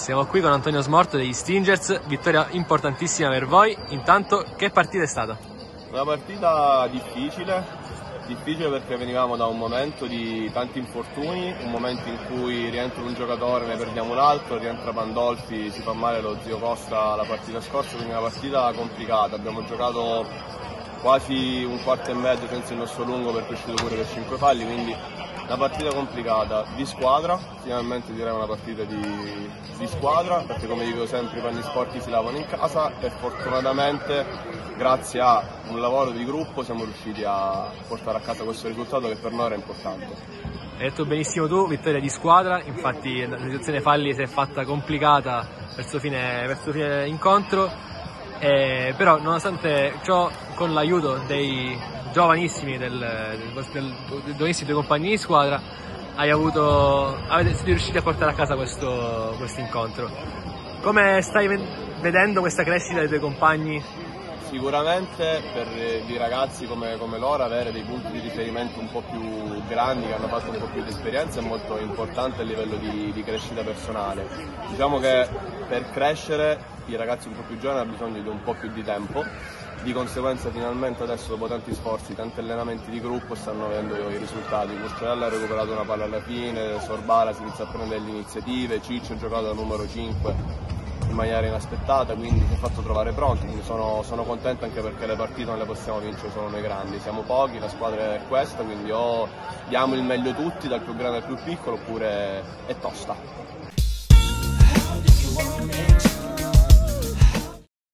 Siamo qui con Antonio Smorto degli Stingers, vittoria importantissima per voi. Intanto, che partita è stata? Una partita difficile, difficile perché venivamo da un momento di tanti infortuni, un momento in cui rientra un giocatore, ne perdiamo un altro, rientra Pandolfi, si fa male lo zio Costa la partita scorsa, quindi una partita complicata. Abbiamo giocato quasi un quarto e mezzo senza il nostro lungo perché è uscito pure per 5 falli, quindi una partita complicata di squadra, finalmente direi una partita di, di squadra, perché come dico sempre i panni sporchi si lavano in casa e fortunatamente grazie a un lavoro di gruppo siamo riusciti a portare a casa questo risultato che per noi era importante. Hai detto benissimo tu, vittoria di squadra, infatti la situazione falli si è fatta complicata verso fine, verso fine incontro, eh, però nonostante ciò con l'aiuto dei giovanissimi del, del, del, del giovanissimi tuoi compagni di squadra hai avuto, avete, siete riusciti a portare a casa questo, questo incontro. Come stai vedendo questa crescita dei tuoi compagni? Sicuramente per i ragazzi come, come, loro avere dei punti di riferimento un po' più grandi che hanno fatto un po' più di esperienza è molto importante a livello di, di crescita personale. Diciamo che per crescere i ragazzi un po' più giovani hanno bisogno di un po' più di tempo di conseguenza finalmente adesso dopo tanti sforzi, tanti allenamenti di gruppo stanno avendo i risultati. Muscarella ha recuperato una palla alla fine, Sorbara si inizia a prendere le iniziative, Ciccio ha giocato da numero 5 in maniera inaspettata, quindi si è fatto trovare pronti, quindi sono, sono, contento anche perché le partite non le possiamo vincere solo noi grandi, siamo pochi, la squadra è questa, quindi o diamo il meglio tutti, dal più grande al più piccolo, oppure è tosta.